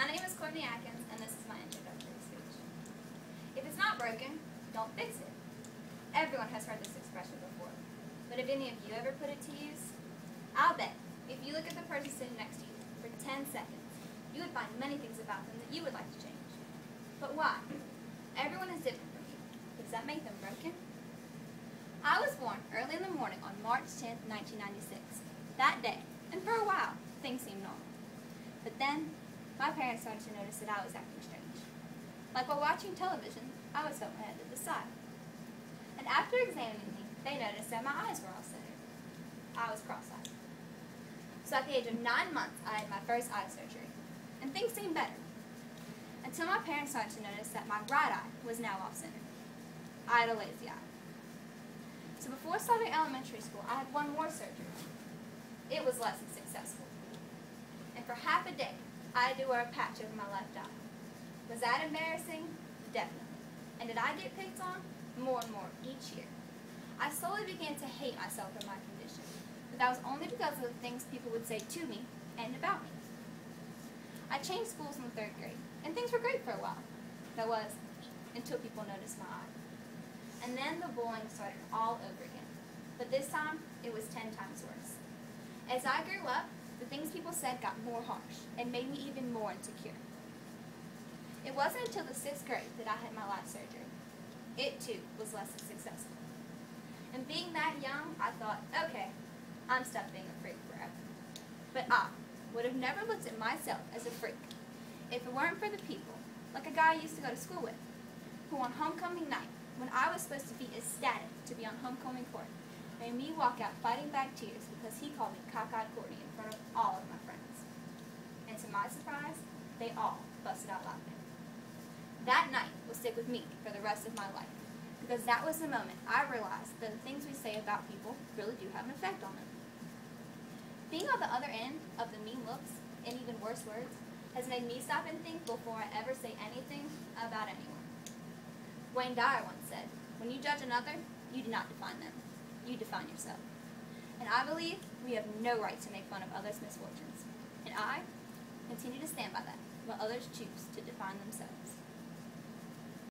My name is Courtney Adkins, and this is my introductory speech. If it's not broken, don't fix it. Everyone has heard this expression before, but have any of you ever put it to use? I'll bet if you look at the person sitting next to you for 10 seconds, you would find many things about them that you would like to change. But why? Everyone is different from you. Does that make them broken? I was born early in the morning on March 10, 1996. That day, and for a while, things seemed normal. But then, my parents started to notice that I was acting strange. Like while watching television, I was felt my head to the side. And after examining me, they noticed that my eyes were all centered. I was cross-eyed. So at the age of nine months, I had my first eye surgery, and things seemed better. Until my parents started to notice that my right eye was now off-centered. I had a lazy eye. So before starting elementary school, I had one more surgery. It was less than successful. And for half a day, I do wear a patch over my left eye. Was that embarrassing? Definitely. And did I get picked on? More and more each year. I slowly began to hate myself and my condition, but that was only because of the things people would say to me and about me. I changed schools in the third grade, and things were great for a while. That was, until people noticed my eye. And then the bullying started all over again. But this time, it was ten times worse. As I grew up, the things people said got more harsh and made me even more insecure. It wasn't until the sixth grade that I had my last surgery. It, too, was less than successful. And being that young, I thought, okay, I'm stuck being a freak forever. But I would have never looked at myself as a freak if it weren't for the people, like a guy I used to go to school with, who on homecoming night, when I was supposed to be ecstatic to be on homecoming court, made me walk out fighting back tears because he called me cockeyed Courtney in front of all of my friends. And to my surprise, they all busted out laughing. That night will stick with me for the rest of my life because that was the moment I realized that the things we say about people really do have an effect on them. Being on the other end of the mean looks and even worse words has made me stop and think before I ever say anything about anyone. Wayne Dyer once said, when you judge another, you do not define them. You define yourself. And I believe we have no right to make fun of others' misfortunes. And I continue to stand by that, while others choose to define themselves.